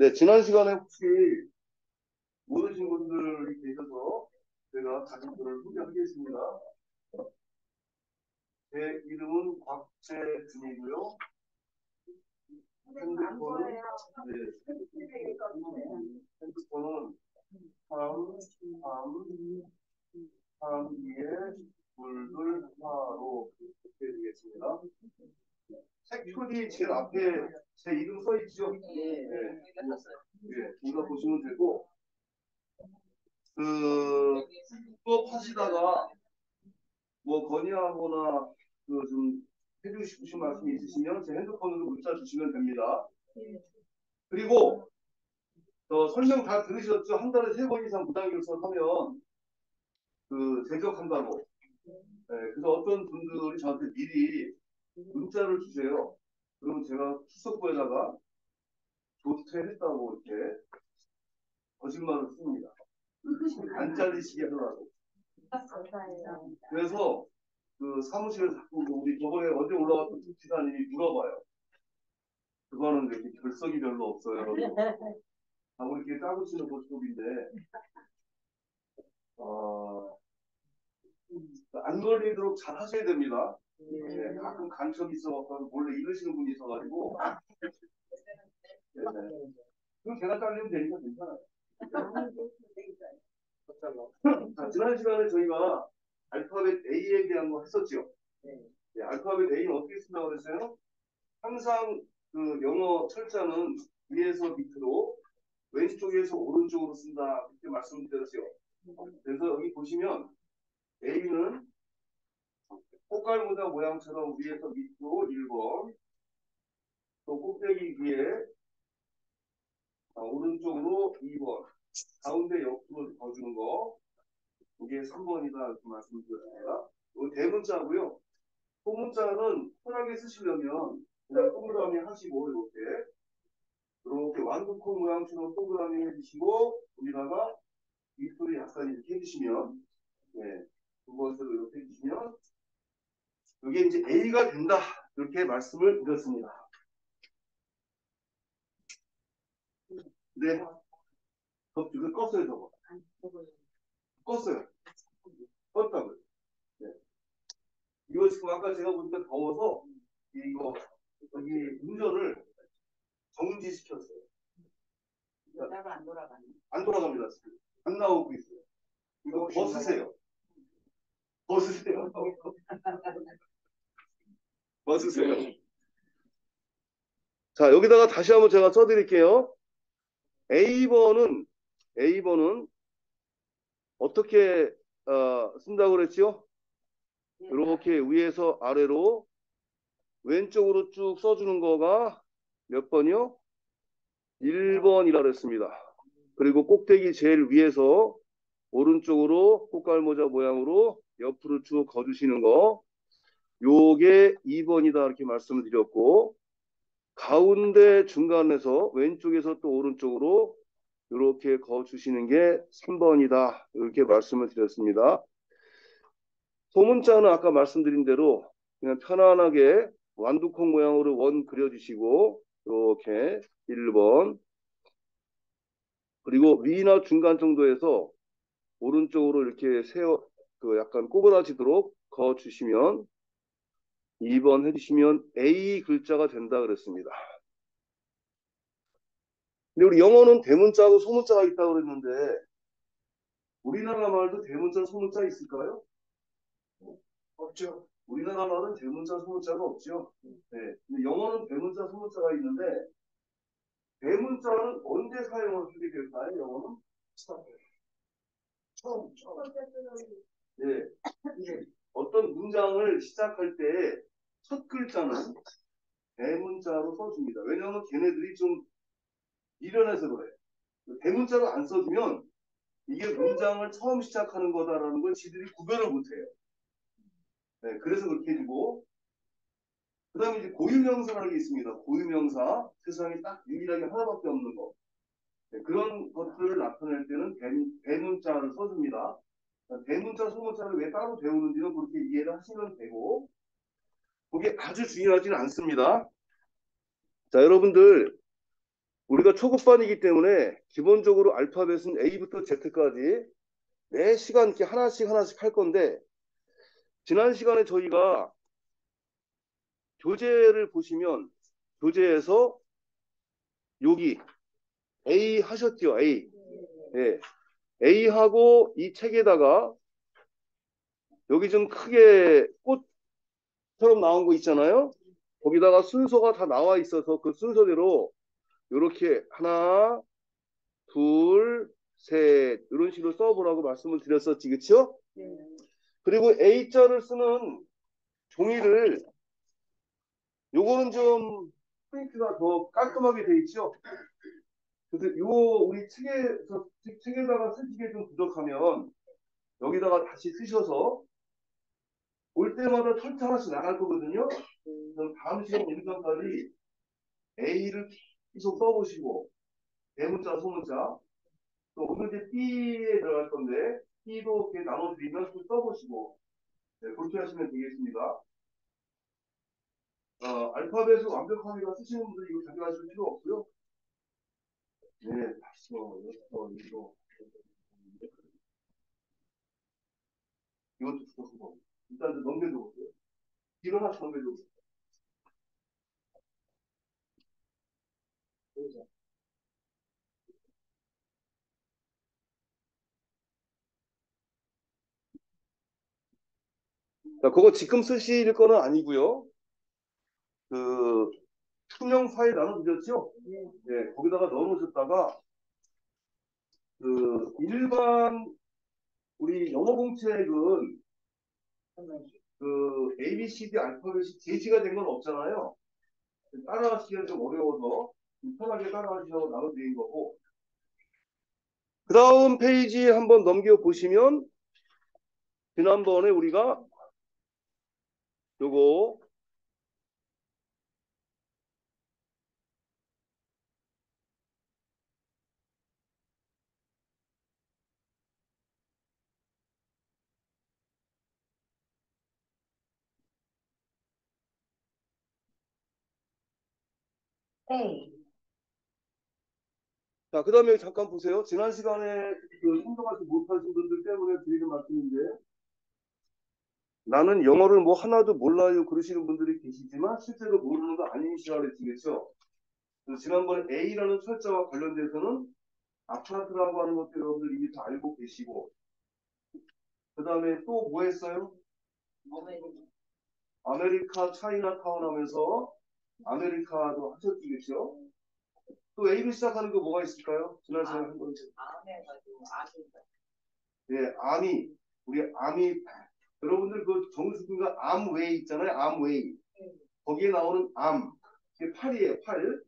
네, 지난 시간에 혹시 모르신 분들이 계셔서 제가 글을 소개하겠습니다. 제 이름은 곽재준이고요. 핸드폰은, 네, 핸드폰은 3, 3, 3, 2에 불들 하로 이렇게 되겠습니다. 색표이 제일 앞에 제 이름 써 있죠? 예, 네. 읽었어요. 예, 이거 보시면 되고, 그, 수업하시다가, 뭐, 건의하거나, 그, 좀, 해주고 싶으신 말씀이 있으시면, 제 핸드폰으로 문자 주시면 됩니다. 그리고, 어, 설명 다 들으셨죠? 한 달에 세 번 이상 무단결석 하면, 그, 제적한다고. 예, 그래서 어떤 분들이 저한테 미리 문자를 주세요. 그러면 제가 수석부에다가 조퇴했다고 이렇게 거짓말을 씁니다. 안 잘리시게 하더라고. 그래서 그 사무실에 자꾸 우리 저번에 어제 올라왔던 기사님이 물어봐요. 그거는 왜 이렇게 결석이 별로 없어요. 하고 이렇게 짜고 치는 모습인데, 어, 안 걸리도록 잘 하셔야 됩니다. 네, 가끔 간첩이 있어서 몰래 이러시는 분이 있어가지고. 네, 네. 그럼 제가 잘리면 되니까 괜찮아요. 자, 지난 시간에 저희가 알파벳 A에 대한 거 했었죠. 네. 네, 알파벳 A는 어떻게 쓴다고 그랬어요? 항상 그 영어 철자는 위에서 밑으로 왼쪽에서 오른쪽으로 쓴다 이렇게 말씀드렸죠. 그래서 여기 보시면 A는 꽃갈모자 모양처럼 위에서 밑으로 1번 또 꼭대기 위에 아, 오른쪽으로 2번 가운데 옆으로 더 주는 거 이게 3번이다 이렇게 말씀드렸습니다. 이거 대문자고요. 소문자는 편하게 쓰시려면 그냥 동그라미 하시고 이렇게 이렇게 완두콩 모양처럼 동그라미 해주시고 여기다가 밑으로 약간 이렇게 해주시면 네, 두 번째로 이렇게 해주시면 이게 이제 A가 된다 이렇게 말씀을 드렸습니다. 네, 저 이거 껐어요 저거. 껐어요. 껐다고요. 네. 이거 지금 아까 제가 보니까 더워서 이거 여기 운전을 정지 시켰어요. 여자가 안 돌아가네. 안 돌아갑니다 지금. 안 나오고 있어요. 이거 벗으세요. 벗으세요. 벗으세요. 자 여기다가 다시 한번 제가 써드릴게요. A번은 A번은 어떻게 어, 쓴다고 그랬죠? 이렇게 위에서 아래로 왼쪽으로 쭉 써주는 거가 몇 번이요? 1번이라 그랬습니다. 그리고 꼭대기 제일 위에서 오른쪽으로 꽃갈모자 모양으로 옆으로 쭉 거주시는 거 요게 2번이다 이렇게 말씀을 드렸고 가운데 중간에서 왼쪽에서 또 오른쪽으로 이렇게 거 주시는 게 3번이다 이렇게 말씀을 드렸습니다. 소문자는 아까 말씀드린 대로 그냥 편안하게 완두콩 모양으로 원 그려주시고 이렇게 1번 그리고 위나 중간 정도에서 오른쪽으로 이렇게 세워 그 약간 꼬부라지도록 그어 주시면 2번 해주시면 A 글자가 된다 그랬습니다. 근데 우리 영어는 대문자하고 소문자가 있다고 그랬는데 우리나라 말도 대문자 소문자 있을까요? 없죠. 우리나라 말은 대문자 소문자가 없죠. 네. 근데 영어는 대문자 소문자가 있는데 대문자는 언제 사용을 하게 될까요? 영어는 처음 처음. 네. 어떤 문장을 시작할 때 첫 글자는 대문자로 써줍니다. 왜냐하면 걔네들이 좀 미련해서 그래. 대문자로 안 써주면 이게 문장을 처음 시작하는 거다라는 걸 지들이 구별을 못해요. 네, 그래서 그렇게 해주고 그 다음에 이제 고유명사라는 게 있습니다. 고유명사 세상에 딱 유일하게 하나밖에 없는 거. 네, 그런 것들을 나타낼 때는 대, 대문자를 써줍니다. 대문자, 소문자를 왜 따로 배우는지는 그렇게 이해를 하시면 되고 그게 아주 중요하지는 않습니다. 자, 여러분들 우리가 초급반이기 때문에 기본적으로 알파벳은 A부터 Z까지 매 시간 이렇게 하나씩 하나씩 할 건데 지난 시간에 저희가 교재를 보시면 교재에서 여기 A 하셨죠? A. 예. A하고 이 책에다가 여기 좀 크게 꽃 처럼 나온 거 있잖아요. 거기다가 순서가 다 나와 있어서 그 순서대로 이렇게 하나, 둘, 셋 이런 식으로 써보라고 말씀을 드렸었지, 그렇죠? 그리고 A자를 쓰는 종이를 요거는 좀 프린트가 더 깔끔하게 돼 있죠. 그래서 요 우리 책에서 책- 책에다가 쓰기에 좀 부족하면 여기다가 다시 쓰셔서 올 때마다 털트 하나씩 나갈 거거든요. 그럼 다음 시간 오기 전까지 A를 계속 써보시고 대문자, 소문자 또 오늘 이제 B에 들어갈 건데 B도 이렇게 나눠드리면 또 써보시고 네, 그렇게 하시면 되겠습니다. 어, 알파벳을 완벽하게 다 쓰시는 분들이 이거 가져가실 필요 없고요. 네, 다섯, 여섯, 일곱. 이것도 붙어서 뭐. 일단 좀 넘겨줘 보세요. 뒤로 하나씩 넘겨줘 보세요. 자, 그거 지금 쓰실 거는 아니고요. 그 투명 파일 나눠드렸죠? 네, 거기다가 넣어놓으셨다가 그 일반 우리 영어 공책은 그 A, B, C, D 알파벳이 제시가 된 건 없잖아요. 따라하시기가 좀 어려워서 좀 편하게 따라하시라고 나눠드린 거고. 그 다음 페이지 한번 넘겨 보시면 지난번에 우리가 요거 A. 자, 그 다음에 잠깐 보세요. 지난 시간에 그 성동하지 못하신 분들 때문에 드리는 말씀인데, 나는 영어를 뭐 하나도 몰라요 그러시는 분들이 계시지만 실제로 모르는 거 아니시라 그랬지겠죠. 그래서 지난번에 A라는 철자와 관련돼서는 아파트라고 하는 것도 여러분들 이미 다 알고 계시고, 그 다음에 또 뭐 했어요? 아메리카 차이나타운 하면서 아메리카도 하셨겠죠? 또 A로 시작하는 거 뭐가 있을까요? 지난 시간에 한 번. 아메가지고 아메가. 예, arm이 우리 arm이 여러분들 그 정수기가 암웨이 있잖아요. 암웨이. 거기에 나오는 arm. 이게 팔이에요. 팔.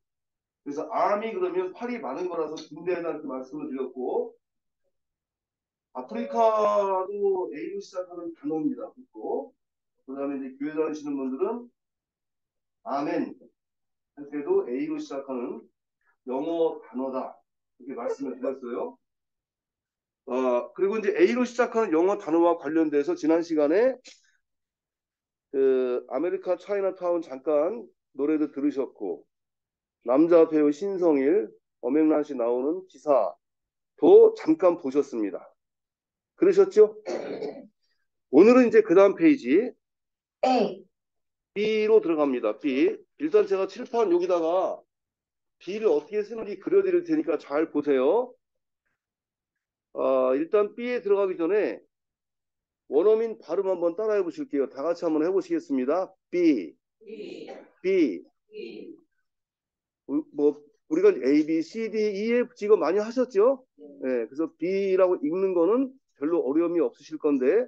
그래서 army 그러면 팔이 많은 거라서 군대에다 이렇게 말씀을 드렸고 아프리카도 A로 시작하는 단어입니다. 그리고 그다음에 이제 교회 다니시는 분들은 아멘 할 때도 A로 시작하는 영어 단어다. 이렇게 말씀을 드렸어요. 어, 그리고 이제 A로 시작하는 영어 단어와 관련돼서 지난 시간에 그 아메리카 차이나타운 잠깐 노래도 들으셨고 남자 배우 신성일, 엄영란 씨 나오는 기사도 잠깐 보셨습니다. 그러셨죠? 오늘은 이제 그 다음 페이지 A. B로 들어갑니다. B. 일단 제가 칠판 여기다가 B를 어떻게 쓰는지 그려드릴 테니까 잘 보세요. 아, 일단 B에 들어가기 전에 원어민 발음 한번 따라해 보실게요. 다 같이 한번 해보시겠습니다. B, B. B. B. 우- 뭐 우리가 A, B, C, D, E, F, G가 많이 하셨죠? 네, 그래서 B라고 읽는 거는 별로 어려움이 없으실 건데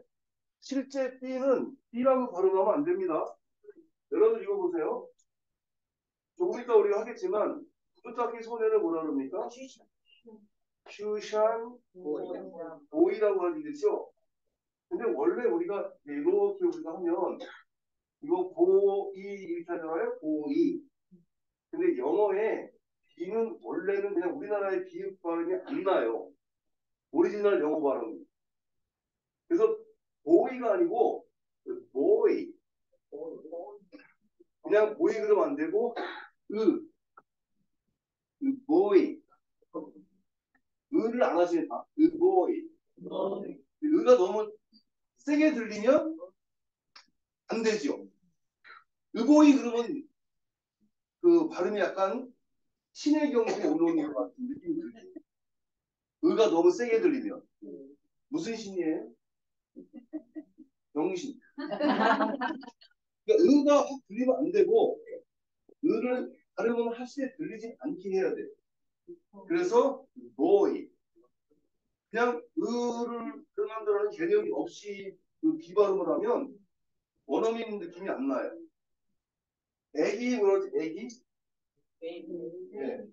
실제 B는 B라고 발음하면 안 됩니다. 여러분 이거 보세요. 조금 이따 우리가 하겠지만 부탁기 손해를 뭐라 그럽니까? 큐샨 보이라고 하겠죠? 근데 원래 우리가 이렇게 우리가 하면 이거 보이 이렇게 하잖아요. 보이. 근데 영어에 B는 원래는 그냥 우리나라의 비읍 발음이 안 나요. 오리지널 영어 발음. 그래서 boy가 아니고 boy. 그냥 boy 그러면 안 되고 으. boy. 의를 안의 boy. 의가 너무 세게 들리면 안 되죠. 의boy 그러면 그 발음이 약간 신의 경우에 올라오는 것 같은 느낌이 들죠. 의가 너무 세게 들리면 무슨 신이에요? 영신. 그러니까 의가 확 들리면 안 되고 의를 발음은 하시되 들리지 않게 해야 돼요. 그래서 boy 그냥 의를 그만들어는 개념이 없이 그 비발음을 하면 원어민 느낌이 안 나요. 애기 뭐라 그러지? 애기? 네.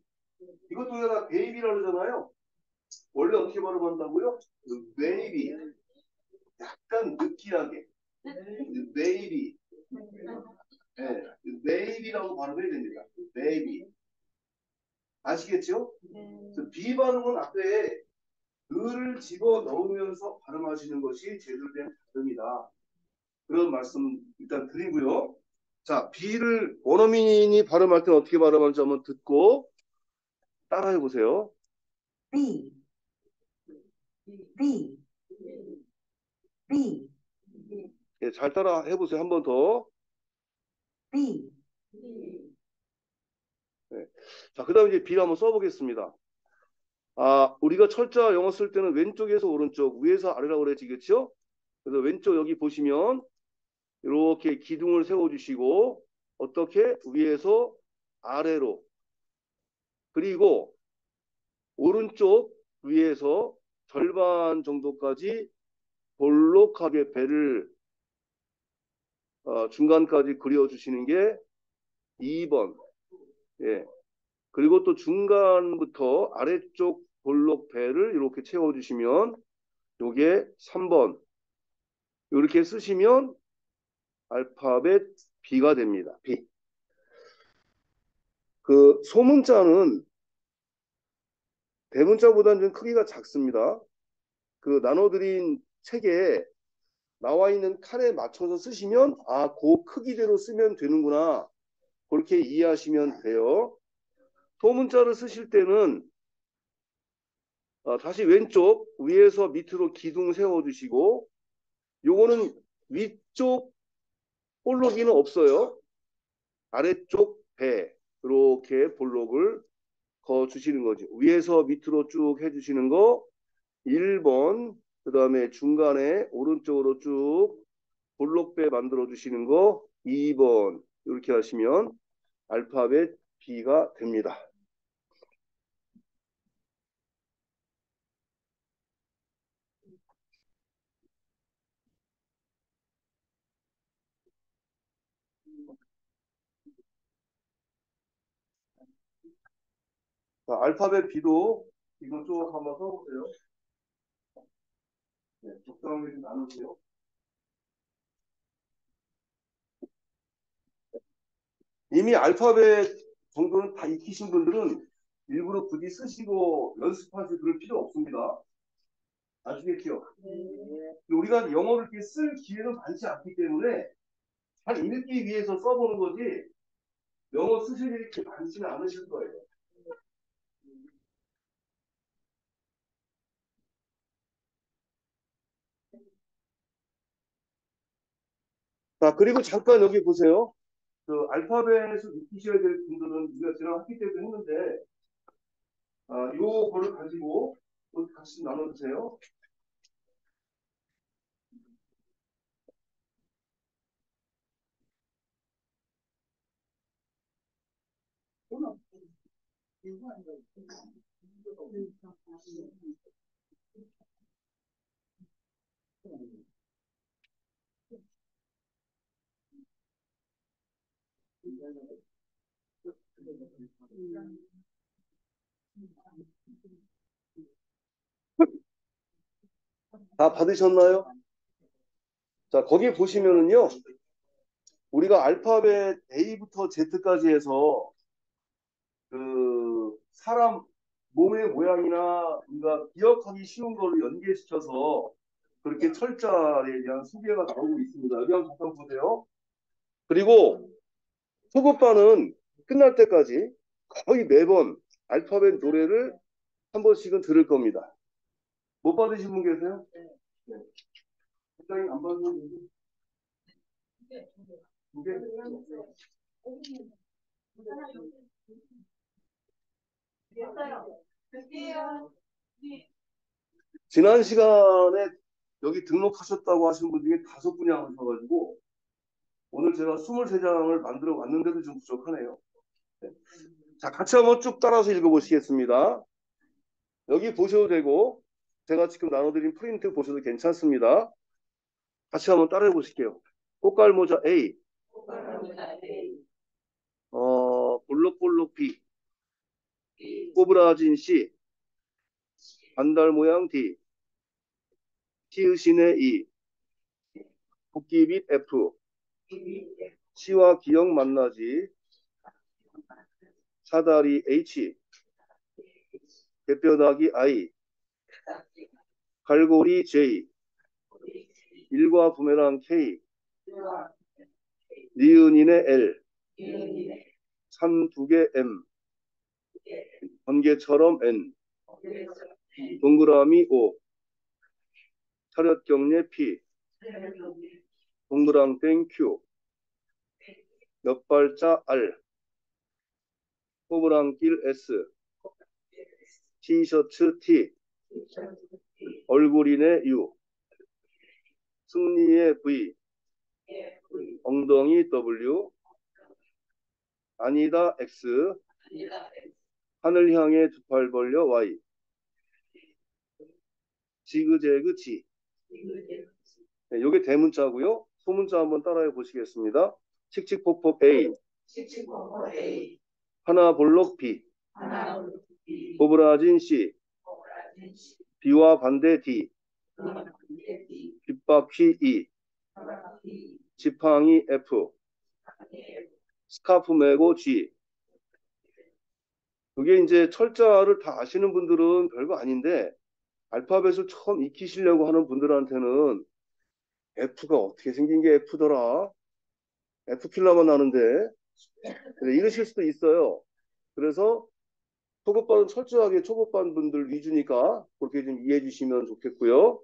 이것도 우리가 baby라고 그러잖아요. 원래 어떻게 발음한다고요? 그 baby. 약간 느끼하게. baby. 네. baby라고 발음해야 됩니다. baby. 아시겠죠? 그래서 B 발음은 앞에 을을 집어 넣으면서 발음하시는 것이 제대로 된 발음이다. 그런 말씀 일단 드리고요. 자, 비를 원어민이 발음할 때는 어떻게 발음하는지 한번 듣고 따라해 보세요. B B B 예, 잘 따라 해보세요. 한 번 더. B 자, 그 다음에 이제 비를 한번 써보겠습니다. 아, 우리가 철자 영어 쓸 때는 왼쪽에서 오른쪽, 위에서 아래라고 그래지겠죠? 그래서 왼쪽 여기 보시면 이렇게 기둥을 세워주시고 어떻게 위에서 아래로 그리고 오른쪽 위에서 절반 정도까지 볼록하게 배를 어, 중간까지 그려주시는 게 2번. 예. 그리고 또 중간부터 아래쪽 볼록 배를 이렇게 채워주시면 요게 3번. 이렇게 쓰시면 알파벳 B가 됩니다. B. 그 소문자는 대문자보다는 좀 크기가 작습니다. 그 나눠드린 책에 나와 있는 칸에 맞춰서 쓰시면 아, 그 크기대로 쓰면 되는구나. 그렇게 이해하시면 돼요. 소문자를 쓰실 때는 어, 다시 왼쪽 위에서 밑으로 기둥 세워주시고 요거는 위쪽 볼록이는 없어요. 아래쪽 배 이렇게 볼록을 거 주시는 거죠. 위에서 밑으로 쭉 해주시는 거 1번 그 다음에 중간에 오른쪽으로 쭉 볼록배 만들어 주시는 거 2번 이렇게 하시면 알파벳 B가 됩니다. 자, 알파벳 B도 이거 쭉 한번 써보세요. 네, 적당히 좀 나누세요. 이미 알파벳 정도는 다 익히신 분들은 일부러 굳이 쓰시고 연습하실 그럴 필요 없습니다. 아시겠죠? 우리가 영어를 이렇게 쓸 기회는 많지 않기 때문에 잘 읽기 위해서 써보는 거지 영어 쓰실 일이 그렇게 많지는 않으실 거예요. 자, 그리고 잠깐 여기 보세요. 그 알파벳을 익히셔야 될 분들은 우리가 지난 학기 때도 했는데, 아, 요거를 가지고 또 같이 나눠주세요. 다 받으셨나요? 자, 거기 보시면은요, 우리가 알파벳 A부터 Z까지 해서 그 사람 몸의 모양이나 우리가 기억하기 쉬운 거를 연계시켜서 그렇게 철자에 대한 소개가 나오고 있습니다. 여기 한번 잠깐 보세요. 그리고 소급반은 끝날 때까지 거의 매번 알파벳 노래를 한 번씩은 들을 겁니다. 못 받으신 분 계세요? 네. 굉장히 안 받는 분두 개? 지난 시간에 여기 등록하셨다고 하신 분 중에 다섯 분이 안 오셔가지고 오늘 제가 23장을 만들어 왔는데도 좀 부족하네요. 네. 자, 같이 한번 쭉 따라서 읽어보시겠습니다. 여기 보셔도 되고 제가 지금 나눠드린 프린트 보셔도 괜찮습니다. 같이 한번 따라해 보실게요. 꽃갈모자 A, 어, 볼록볼록 B, 꼬브라진 C, 반달 모양 D, 티읕신의 E, 복귀빛 F, C와 기억 만나지, 사다리 H, 대뼈다기 I, 갈고리 J, 일과 부메랑 K, 니은인의 L, 산 두 개 M, 번개처럼 N, 동그라미 O, 차렷 경례 P, 동그랑땡 Q, 몇 발자 R, 호브랑길 S, 티셔츠 T, 얼굴인의 U, 승리의 V, 엉덩이 W, 아니다 X, 하늘 향해 두 팔 벌려 Y, 지그재그 G. 네, 요게 대문자고요. 소문자 한번 따라해 보시겠습니다. 칙칙폭폭 A, 하나 볼록 B, 오브라진 C, B와 반대 D, 빗바퀴 E, 지팡이 F, 스카프 메고 G. 그게 이제 철자를 다 아시는 분들은 별거 아닌데 알파벳을 처음 익히시려고 하는 분들한테는 F가 어떻게 생긴 게 F더라? F 필라만 나는데 네, 이러실 수도 있어요. 그래서 초급반은 철저하게 초급반 분들 위주니까 그렇게 좀 이해해 주시면 좋겠고요.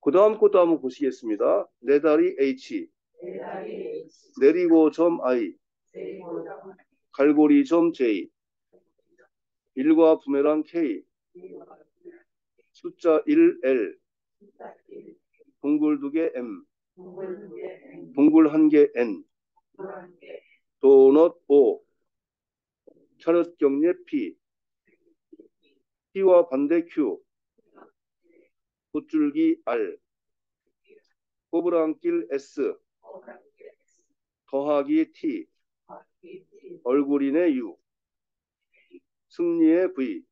그 다음 것도 한번 보시겠습니다. 내 다리 H, 내리고 점 I, 갈고리 점 J, 일과 부메랑 K, 숫자 1L, 동굴 두 개 M, 동굴 한 개 N, 도넛 O, 차렷 경례 P, P와 반대 Q, 붓줄기 R, 꼬부랑길 S, 더하기 T, 얼굴인의 U, 승리의 V,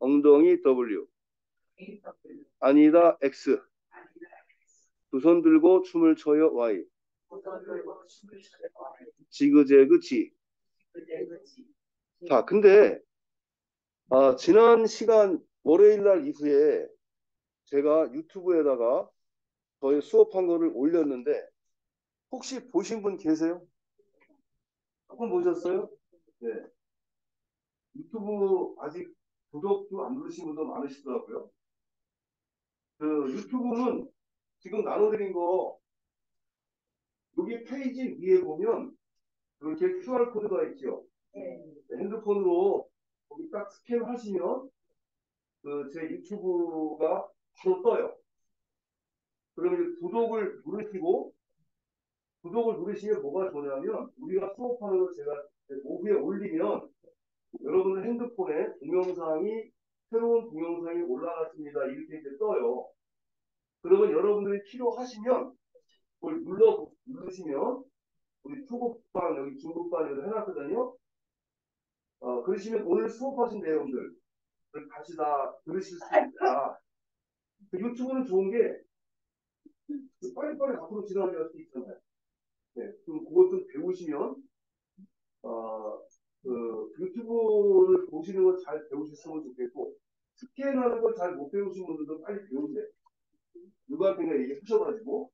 엉덩이 W, 아니다 X, 두 손 들고 춤을 춰요 Y, 지그재그 G. 자, 근데 아, 지난 시간 월요일 날 이후에 제가 유튜브에다가 저희 수업한 거를 올렸는데 혹시 보신 분 계세요? 조금 보셨어요? 네. 유튜브 아직 구독도 안 누르신 분도 많으시더라고요. 그 유튜브는 지금 나눠드린 거 여기 페이지 위에 보면 이렇게 QR 코드가 있죠. 핸드폰으로 거기 딱 스캔하시면 그 제 유튜브가 바로 떠요. 그러면 구독을 누르시고 구독을 누르시면 뭐가 좋냐면 우리가 수업하는 걸 제가 오후에 올리면 여러분의 핸드폰에 동영상이 새로운 동영상이 올라갔습니다. 이렇게 이제 떠요. 그러면 여러분들이 필요하시면 그걸 눌러 누르시면 우리 초급반 여기 중급반 여기 해놨거든요. 어, 그러시면 오늘 수업하신 내용들 다시 다 들으실 수 있다. 그 유튜브는 좋은 게 빨리빨리 앞으로 할수 있잖아요. 네, 그럼 그것 좀 배우시면 어, 그 유튜브를 보시는 거잘 배우셨으면 좋겠고 스캔하는 걸 잘 못 배우신 분들도 빨리 배우세요. 누구한테가 얘기하셔가지고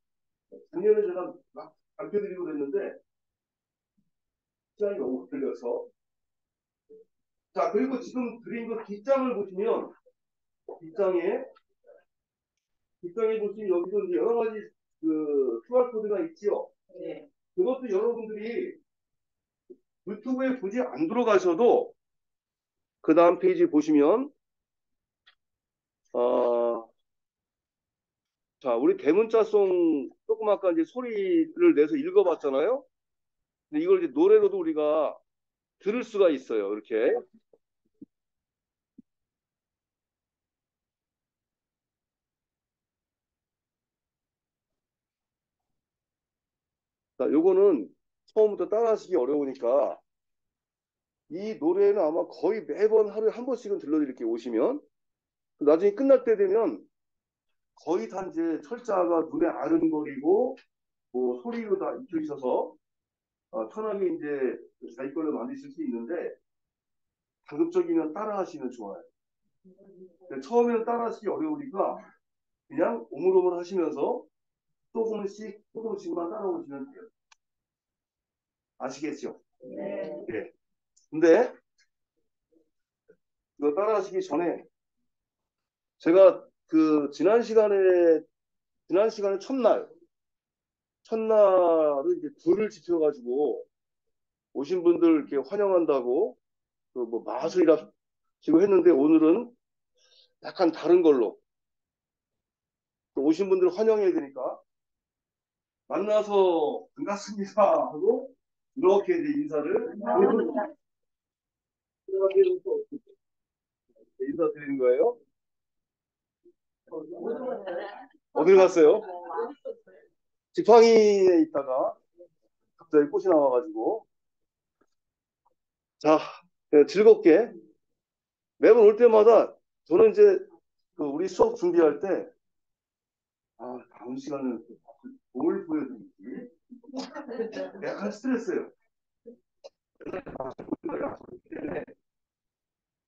작년에 제가 막 발표드리고 그랬는데 시간이 너무 걸려서 자, 그리고 지금 드린 그 뒷장을 보시면, 뒷장에, 뒷장에 보시면 여기서 이제 여러 가지 그 QR코드가 있지요. 네. 그것도 여러분들이 유튜브에 굳이 안 들어가셔도 그 다음 페이지 보시면, 어, 자, 우리 대문자송 조금 아까 이제 소리를 내서 읽어봤잖아요. 근데 이걸 이제 노래로도 우리가 들을 수가 있어요. 이렇게. 자, 요거는 처음부터 따라하시기 어려우니까 이 노래는 아마 거의 매번 하루에 한 번씩은 들려드릴게요. 오시면. 나중에 끝날 때 되면 거의 다 이제 철자가 눈에 아른거리고 뭐 소리로 다 익혀 있어서 어, 편하게 이제 자기 걸로 만드실 수 있는데 가급적이면 따라하시면 좋아요. 처음에는 따라하시기 어려우니까 그냥 오물오물 하시면서 조금씩 조금씩만 따라오시면 돼요. 아시겠죠? 네. 예. 근데 이거 따라하시기 전에 제가 그 지난 시간에 지난 시간에 첫날 첫날은 이제 불을 지펴가지고 오신 분들 이렇게 환영한다고 그 뭐 마술이라 지금 했는데 오늘은 약간 다른 걸로 또 오신 분들 환영해야 되니까 만나서 반갑습니다 하고 이렇게 이제 인사를 인사드리는 거예요. 어딜 갔어요? 지팡이에 있다가 갑자기 꽃이 나와가지고 자 네, 즐겁게 매번 올 때마다 저는 이제 그 우리 수업 준비할 때 아, 다음 시간은 뭘 보여드릴지 약간 스트레스예요.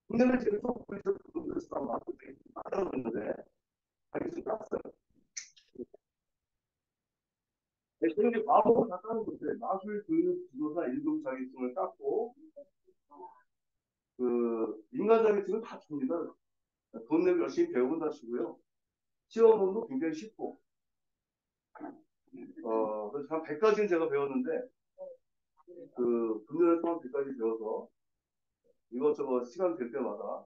근데 지금 수업 싸움 맞고 맞았는데 하기 좀 땄어요. 네, 그런데 마법을 다 따는 건데 마술 교육 지도사 1급 자격증을 땄고 그 인간 자격증은 다 줍니다. 돈 내고 열심히 배워본다시고요. 시험도 굉장히 쉽고 어 그래서 한 100가지는 제가 배웠는데 그 분열 동안 100가지 배워서 이것저것 시간 될 때마다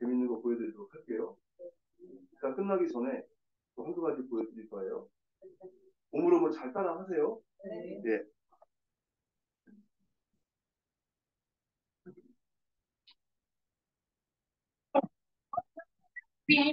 재밌는 거 보여드리도록 할게요. 일단 끝나기 전에 또 한두 가지 보여드릴 거예요. 오물오물 잘 따라 하세요. 네. 예.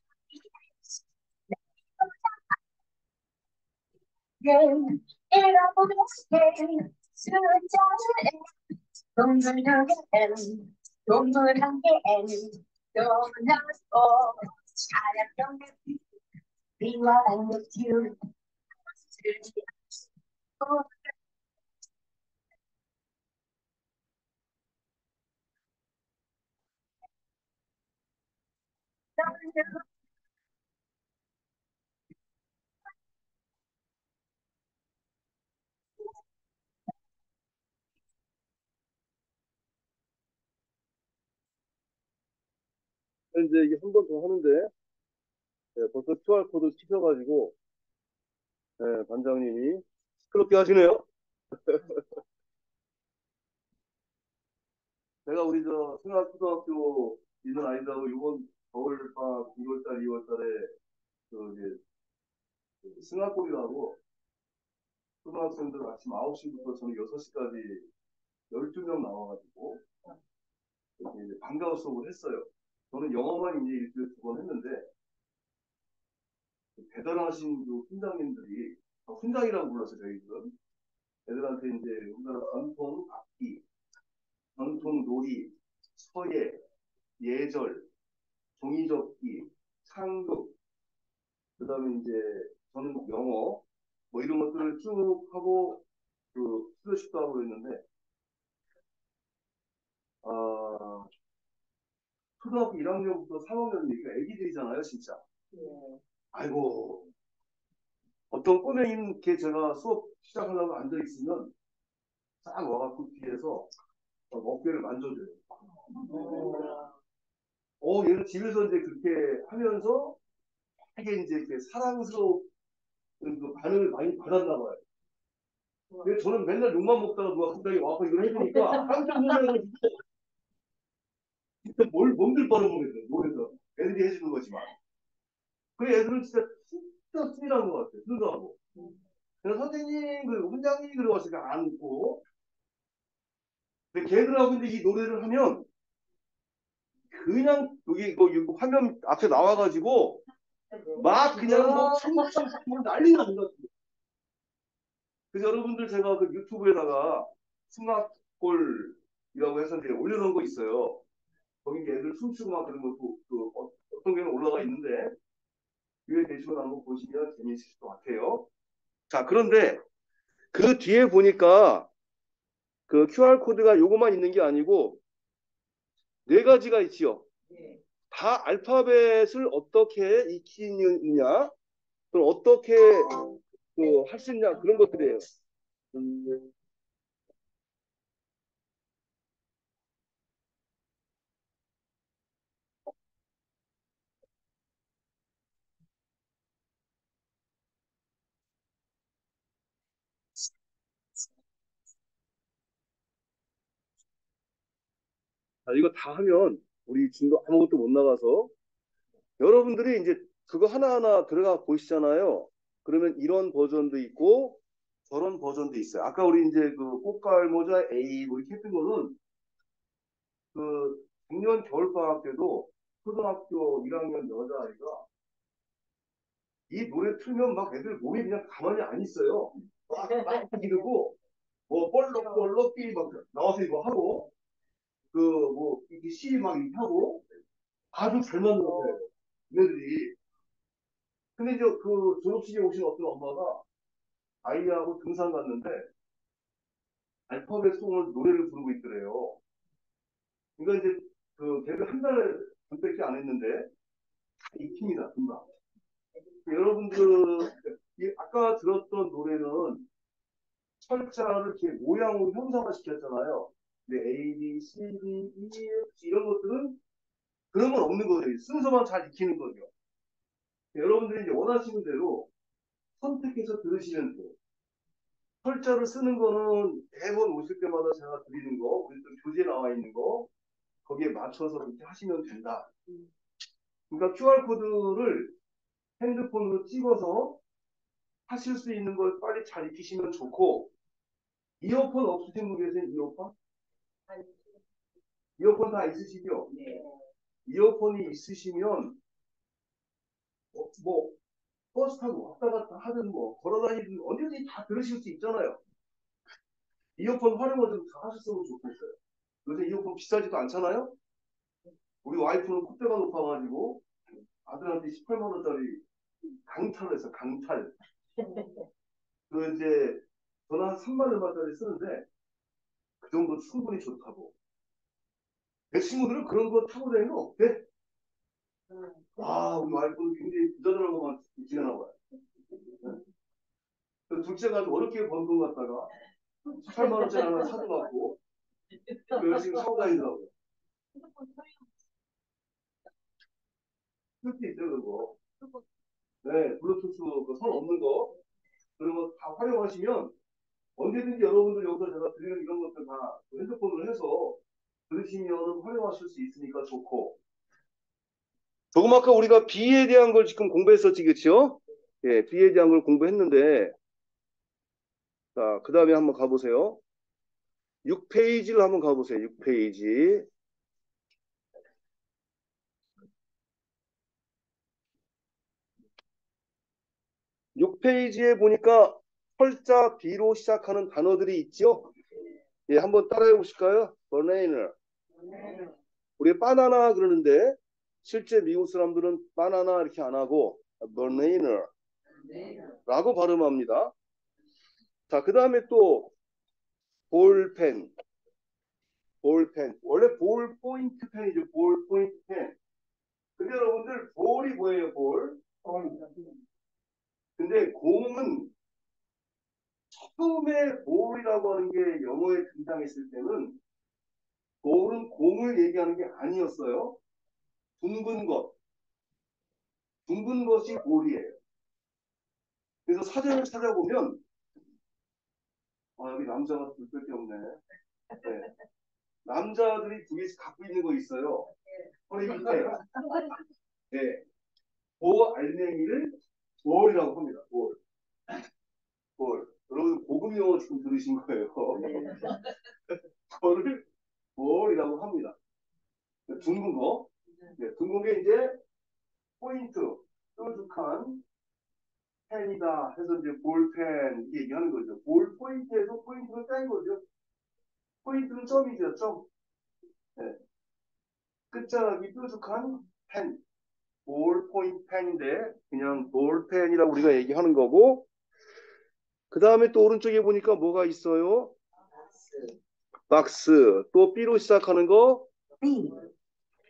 rain, it almost came to an end. Don't run down the end, don't run down the end, don't not fall. I am done with you, be 이제 이게 한 번 더 하는데, 네, 벌써 QR코드 찍혀가지고, 네, 반장님이 시끄럽게 하시네요. 제가 우리 저 생활초등학교 있는 아이들하고 이번 겨울방학 2월달, 2월달에 그 이제 그 승합골이라고 초등학생들 아침 9시부터 저는 6시까지 12명 나와가지고 이제 방과후 수업을 했어요. 저는 영어만 이제 일주일에 두 번 했는데 대단하신 그 훈장님들이 아, 훈장이라고 불렀어요 저희들은 애들한테 이제 우리나라 전통 악기, 전통 놀이, 서예, 예절, 종이접기, 상극, 그 다음에 이제 저는 영어 뭐 이런 것들을 쭉 하고 그 스토십도 하고 그랬는데 아 초등학교 1학년부터 3학년이니까 애기들이잖아요 진짜 아이고 어떤 꼬맹이는 이렇게 제가 수업 시작하려고 앉아 있으면 딱 와갖고 뒤에서 어깨를 만져줘요. 어, 얘는 집에서 이제 그렇게 하면서 되게 이제 이렇게 사랑스러운 그 반응을 많이 받았나 봐요. 근데 저는 맨날 욕만 먹다가 누가 갑자기 와서 이걸 해주니까 깜짝 진짜 뭘 몸들 뻔해보겠어요. 노래서 애들이 해주는 거지만. 그 애들은 진짜 진짜 틀리는 것 같아요. 틀리더라고. 그래서 선생님, 그 훈장님 그러고 왔으니까 안 웃고. 근데 걔들하고 이제 이 노래를 하면 그냥 여기 뭐 이거 화면 앞에 나와가지고 막 그냥 뭐 춤추고 뭐 난리가 난것 같아요. 그래서 여러분들 제가 그 유튜브에다가 승합골이라고 해서 올려놓은 거 있어요. 거기 이제 애들 춤추고 막 그런 것도 그 어- 어떤 게는 올라가 있는데 기회 되시면 한번 보시면 재미있을 것 같아요. 자, 그런데 그 뒤에 보니까 그 QR코드가 요거만 있는 게 아니고 네 가지가 있지요. 다 알파벳을 어떻게 익히느냐, 그걸 어떻게 그 할 수 있냐 그런 것들이에요. 음, 자, 이거 다 하면 우리 진도 아무것도 못 나가서 여러분들이 이제 그거 하나하나 들어가 보시잖아요. 그러면 이런 버전도 있고 저런 버전도 있어요. 아까 우리 이제 그 꽃갈 모자 A 뭐 이렇게 했던 거는 그 작년 겨울방학 때도 초등학교 1학년 여자아이가 이 노래 틀면 막 애들 몸이 그냥 가만히 안 있어요. 막, 막 이러고 뭐 볼록볼록 뛰막 나와서 이거 하고 그뭐 이렇게 시막 하고 아주 잘 거예요. 얘네들이. 근데 이제 그 졸업식에 오신 어떤 엄마가 아이하고 등산 갔는데 알파벳 송을 노래를 부르고 있더래요. 그러니까 이제 그 걔를 한달 전밖에 안 했는데 다 익힙니다 금방. 여러분들 이 아까 들었던 노래는 철자를 이렇게 모양으로 형상화 시켰잖아요. 근데 A, B, C, D, E, F, 이런 것들은 그런 건 없는 거예요. 순서만 잘 익히는 거죠. 여러분들이 이제 원하시는 대로 선택해서 들으시면 돼요. 철자를 쓰는 거는 매번 오실 때마다 제가 드리는 거, 우리 또 교재에 나와 있는 거, 거기에 맞춰서 그렇게 하시면 된다. 그러니까 QR코드를 핸드폰으로 찍어서 하실 수 있는 걸 빨리 잘 익히시면 좋고, 이어폰 없으신 분 계세요? 이어폰? 이어폰 다 있으시죠? 이어폰이 있으시면 어, 뭐 버스 타고 왔다 갔다 하든 뭐 걸어다니든 언제든지 다 들으실 수 있잖아요. 이어폰 활용을 좀다 하셨으면 좋겠어요. 요새 이어폰 비싸지도 않잖아요. 우리 와이프는 콧대가 높아가지고 아들한테 18만 원짜리 강탈을 했어 강탈. 그 이제 저는 한 3만 얼마짜리 쓰는데 그 정도 충분히 좋다고. 내 친구들은 그런 거 타고 다니는 거 없대. 와, 우리 와이프는 굉장히 부자들한 것만 지내나 봐요. 그 둘째가 좀 어렵게 번 돈 갖다가 18만 원짜리 하나 사줘갖고 열심히 사고 다니더라고요. 쓸수 있어요, 그거. 네, 블루투스 그선 없는 거. 그런 거 다 활용하시면 언제든지 여러분들 여기서 제가 드리는 이런 것들 다그 핸드폰으로 해서 들으시면 활용하실 수 있으니까 좋고. 조금 아까 우리가 B에 대한 걸 지금 공부했었지, 그쵸? 예, B에 대한 걸 공부했는데, 자, 그 다음에 한번 가보세요. 6페이지를 한번 가보세요. 6페이지. 6페이지에 보니까 철자 B로 시작하는 단어들이 있죠? 예, 한번 따라해 보실까요? banana. 우리 바나나 그러는데 실제 미국 사람들은 바나나 이렇게 안 하고 banana 라고 발음합니다. 자, 그 다음에 또 볼펜. 볼펜. 원래 ball point pen이죠. ball point pen. 근데 여러분들 ball이 뭐예요? 볼? 근데 공은 처음에 ball이라고 하는 게 영어에 등장했을 때는 볼은 공을 얘기하는 게 아니었어요. 둥근 것. 둥근 것이 볼이에요. 그래서 사전을 찾아보면 아 여기 남자가 둘밖에 없네. 네. 남자들이 두 개씩 갖고 있는 거 있어요. 허리 밑에. 네. 보 알맹이를 볼이라고 합니다. 볼. 볼. 여러분 고급 용어 지금 들으신 거예요. 볼을 ball이라고 합니다. 둥근 거. 네, 둥근 게 이제 포인트, 뾰족한 펜이다 해서 이제 볼펜 이게 얘기하는 거죠. ball point에서 point를 뺀 거죠. point는 점이죠, 점. 네. 끝자락이 뾰족한 펜. ball point pen인데 그냥 볼 펜이라고 우리가 얘기하는 거고 그 다음에 또 오른쪽에 보니까 뭐가 있어요? 박스 또 B로 시작하는 거 B,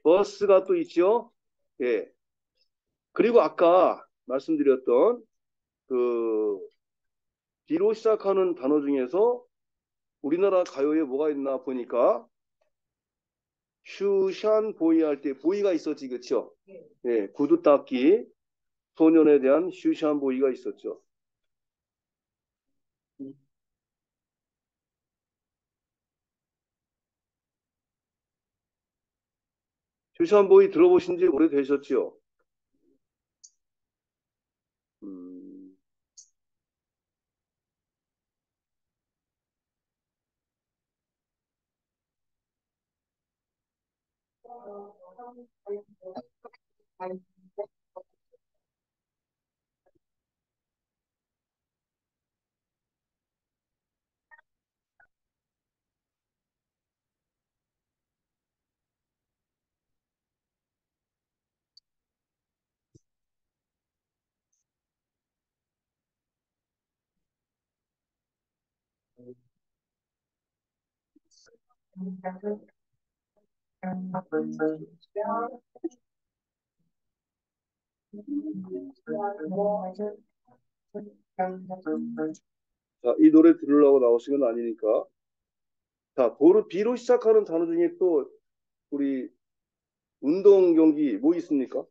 버스가 또 있죠. 예. 그리고 아까 말씀드렸던 그 B로 시작하는 단어 중에서 우리나라 가요에 뭐가 있나 보니까 슈샨 보이 할 때 보이가 있었지 그쵸? 예, 구두 닦기 소년에 대한 슈샨 보이가 있었죠. 슈샨 보이 들어보신 지 오래되셨죠? 음, 자, 이 노래 들으려고 나오신 건 아니니까. 자, 보로, B로 시작하는 단어 중에 또 우리 운동 경기 뭐 있습니까?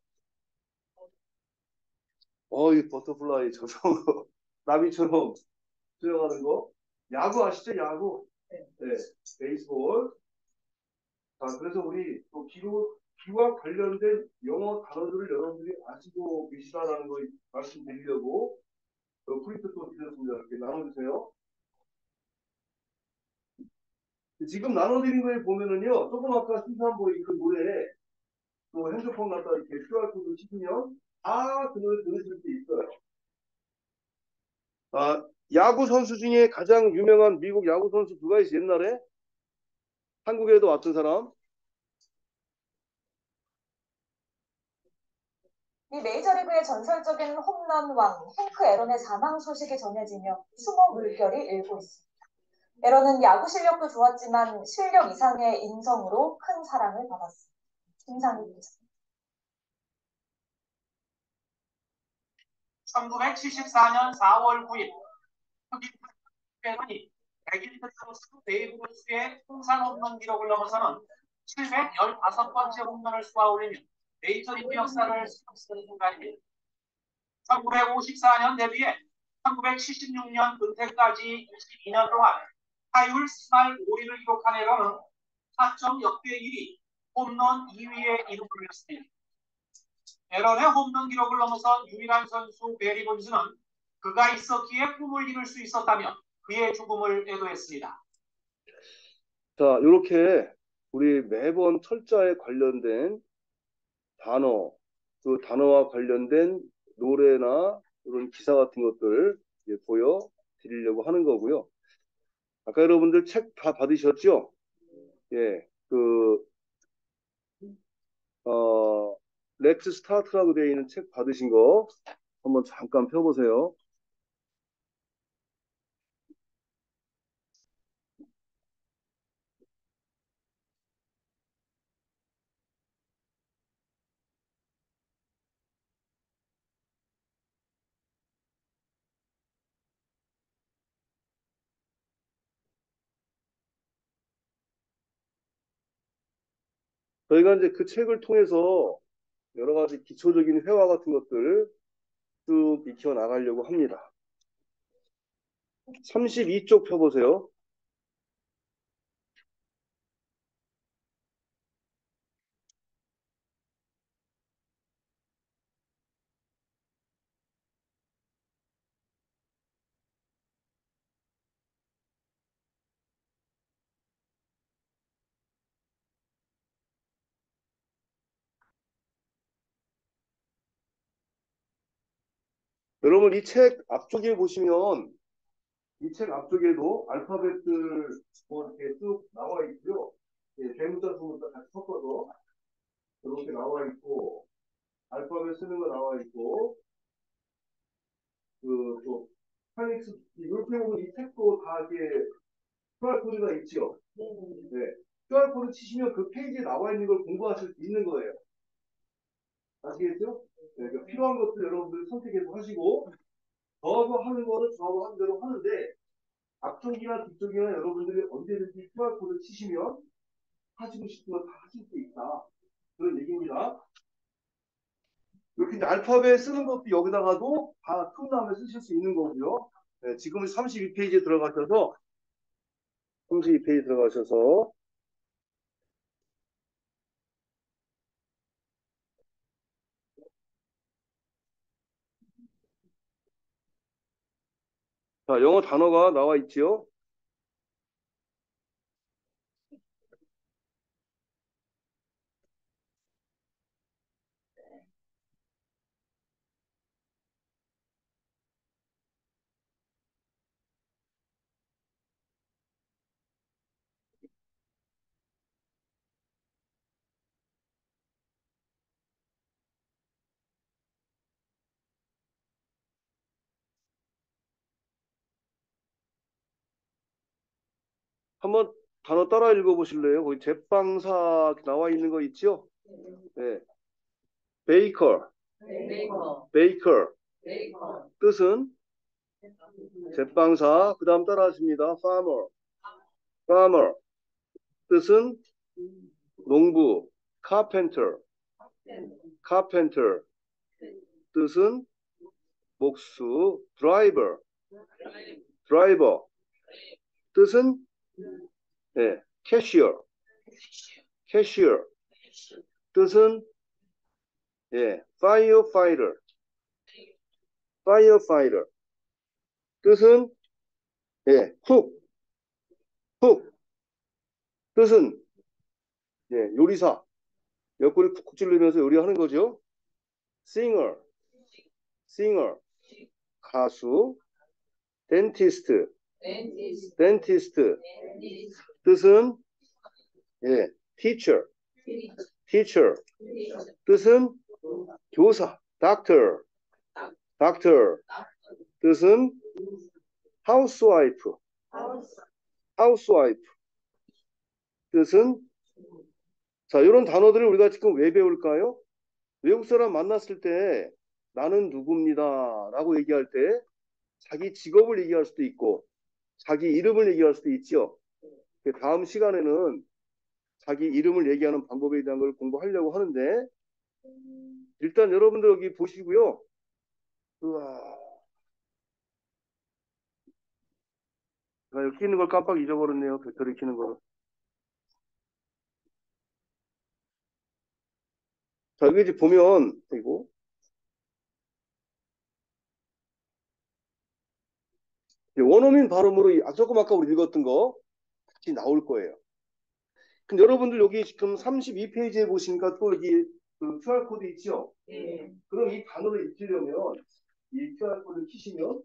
어, 이 butterfly 저런 거, 나비처럼 수영하는 거. 야구 아시죠? 야구. 네, baseball. 자, 그래서 우리 또 B로, B와 관련된 영어 단어들을 여러분들이 아시고 계시다라는 거 말씀드리려고 어, 프린트 또 드렸습니다. 이렇게 나눠주세요. 지금 나눠드린 거에 보면은요, 조금 아까 신산보이 그 노래, 또 핸드폰 갖다 이렇게 QR코드 치시면 다그 노래 들으실 수 있어요. 아, 야구 선수 중에 가장 유명한 미국 야구 선수 누가 있어 옛날에? 한국에도 왔던 사람? 이 메이저리그의 전설적인 홈런 왕 행크 에런의 사망 소식이 전해지며 추모 물결이 일고 있습니다. 에런은 야구 실력도 좋았지만 실력 이상의 인성으로 큰 사랑을 받았습니다. 김상희 기자. 1974년 4월 9일 흑인팬이 백인 선수 베이브 루스의 통산 홈런 기록을 넘어서는 715번째 홈런을 쏘아올리며 인구 역사를 쓰는 순간입니다. 1954년 데뷔해 1976년 은퇴까지 22년 동안 타율 3할 5리를 기록한 에러는 4점 역대 1위, 홈런 2위에 이름을 올렸습니다. 에런의 홈런 기록을 넘어선 유일한 선수 베리 본즈는 그가 있었기에 꿈을 이룰 수 있었다며 그의 죽음을 애도했습니다. 자, 이렇게 우리 매번 철자에 관련된 단어, 그 단어와 관련된 노래나 이런 기사 같은 것들 보여드리려고 하는 거고요. 아까 여러분들 책 다 받으셨죠? 예, 그, 어, Let's Start라고 되어 있는 책 받으신 거 한번 잠깐 펴보세요. 저희가 이제 그 책을 통해서 여러 가지 기초적인 회화 같은 것들 쭉 익혀 나가려고 합니다. 32쪽 펴보세요. 여러분 이 책 앞쪽에 보시면 이 책 앞쪽에도 알파벳들 뭐 이렇게 쭉 나와 있고요. 예, 대문자 소문자 같이 섞어서 이렇게 나와 있고 알파벳 쓰는 거 나와 있고 그또 파닉스 이렇게 보면 이 책도 다 이렇게 QR 코드가 있죠. 네. QR 코드 치시면 그 페이지에 나와 있는 걸 공부하실 수 있는 거예요. 아시겠죠? 네, 그 필요한 것들 여러분들 선택해서 하시고 저하고 하는 거는 저하고 하는 대로 하는데 앞쪽이나 뒤쪽이나 여러분들이 언제든지 QR코드 치시면 하시고 싶은 거 다 하실 수 있다. 그런 얘기입니다. 이렇게 알파벳 쓰는 것도 여기다가도 다 틈나면 쓰실 수 있는 거고요. 네, 지금은 32페이지에 들어가셔서 32페이지 들어가셔서 자, 영어 단어가 나와 있지요? 한번 단어 따라 읽어보실래요? 거기 제빵사 나와 있는 거 있죠? 네. 베이커, 베이커. 뜻은 제빵사. 그 다음 따라 하십니다. farmer, farmer. 뜻은 농부. carpenter, carpenter. 뜻은 목수. driver, driver. 뜻은 네, cashier, cashier. 뜻은 예, firefighter, firefighter. 뜻은 예, cook, cook. 뜻은 예, 요리사. 옆구리 쿡쿡 찔르면서 요리하는 거죠. singer, singer. 가수. dentist, dentist. 뜻은 예, teacher, teacher. 뜻은 교사, doctor, doctor. 뜻은 housewife, housewife. 뜻은 자, 이런 단어들을 우리가 지금 왜 배울까요? 외국 사람 만났을 때 나는 누굽니다 라고 얘기할 때 자기 직업을 얘기할 수도 있고 자기 이름을 얘기할 수도 있죠. 다음 시간에는 자기 이름을 얘기하는 방법에 대한 걸 공부하려고 하는데 일단 여러분들 여기 보시고요. 우와. 나 여기 끼는 걸 깜빡 잊어버렸네요. 배터리 켜는 거를. 자, 여기 이제 보면, 이거. 이제 원어민 발음으로, 이- 아, 조금 아까 우리 읽었던 거 같이 나올 거예요. 근데 여러분들 여기 지금 32페이지에 보시니까 또 여기 그 QR코드 있죠? 그럼 이 단어를 익히려면 이 QR코드를 키시면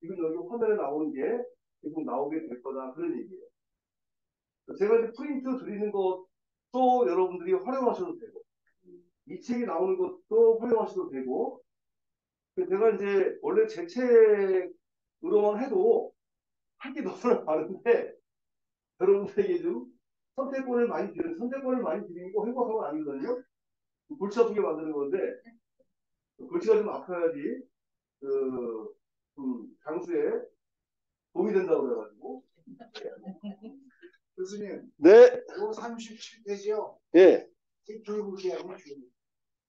지금 여기 화면에 나오는 게 계속 나오게 될 거다. 그런 얘기예요. 제가 이제 프린트 드리는 것도 여러분들이 활용하셔도 되고, 이 책이 나오는 것도 활용하셔도 되고, 제가 이제 원래 제 책 으로만 해도 할 게 너무나 많은데, 여러분들에게 좀 선택권을 많이 드리는, 선택권을 많이 드리는 거 행복한 건 아니거든요. 골치 아프게 만드는 건데, 골치가 좀 아파야지, 그, 음, 장수에 도움이 된다고 그래가지고. 교수님, 네, 이거 37페이지요. 예, 줄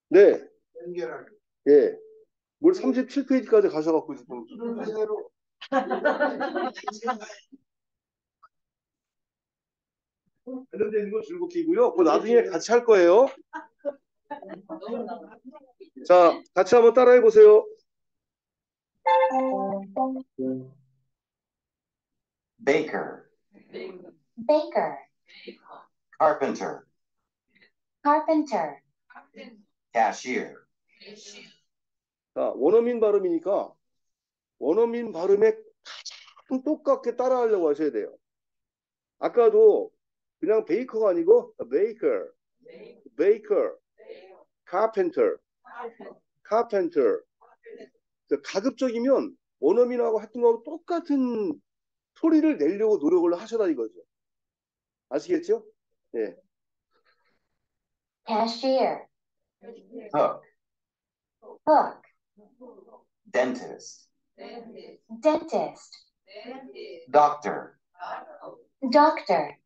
네, 연결하기. 예. 뭘 37페이지까지 가셔갖고 지금. 그대로 관련된 거 줄곧기고요. 그거 나중에 같이 할 거예요. 자, 같이 한번 따라해 보세요. baker, baker, carpenter, carpenter, cashier, 자, 원어민 발음이니까 원어민 발음에 가장 똑같게 따라하려고 하셔야 돼요. 아까도 그냥 베이커가 아니고 베이커, 베이커, carpenter, carpenter. 그 가급적이면 원어민하고 했던 거하고 똑같은 소리를 내려고 노력을 하셔라 이거죠. 아시겠죠? 예. cashier, cook, cook, dentist, dentist, doctor, doctor,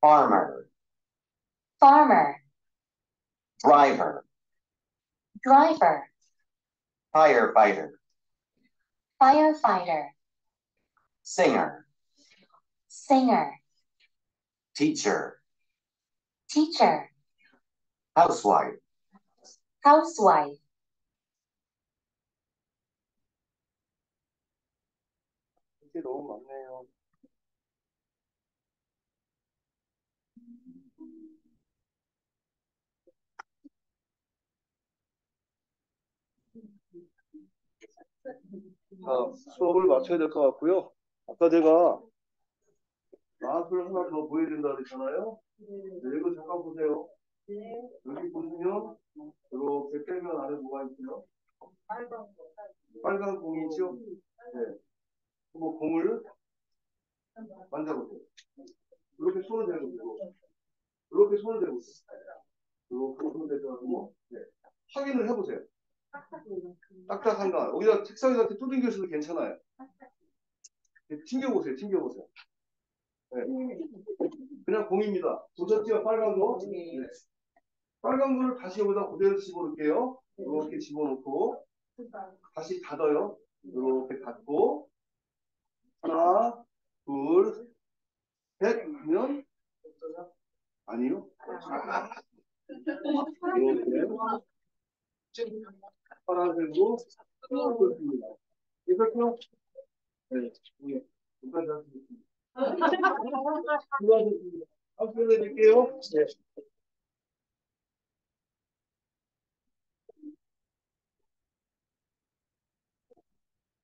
farmer, farmer, driver, driver, firefighter, firefighter, singer, singer, teacher, teacher, housewife, housewife, 이게 너무 많네요. 자, 수업을 마쳐야 될 것 같고요. 아까 제가 마스를 하나 더 보여야 된다 그랬잖아요. 네, 이거 잠깐 보세요. 여기 보시면 이렇게 빼면 안에 뭐가 있어요? 빨간 공이 있죠? 네. 그 공을 만져보세요. 이렇게 손을 대고 이렇게 손을 대고 이렇게 손을 대고 네. 확인을 해보세요. 딱딱한가? 여기다 책상에다 이렇게 두들겨 있어도 괜찮아요. 네, 튕겨보세요. 튕겨보세요. 네. 그냥 공입니다. 보셨죠? 빨간 거? 네. 빨간 거를 다시 여기다 그대로 집어넣을게요. 이렇게 집어넣고 다시 닫아요. 이렇게 닫고 하나, 둘, 셋 하면 아니요. 이렇게 파란색으로 뚫어줬습니다. 이렇게요? 네, 네. 여기까지 하겠습니다. 수고하셨습니다. 박수 내드릴게요. 네.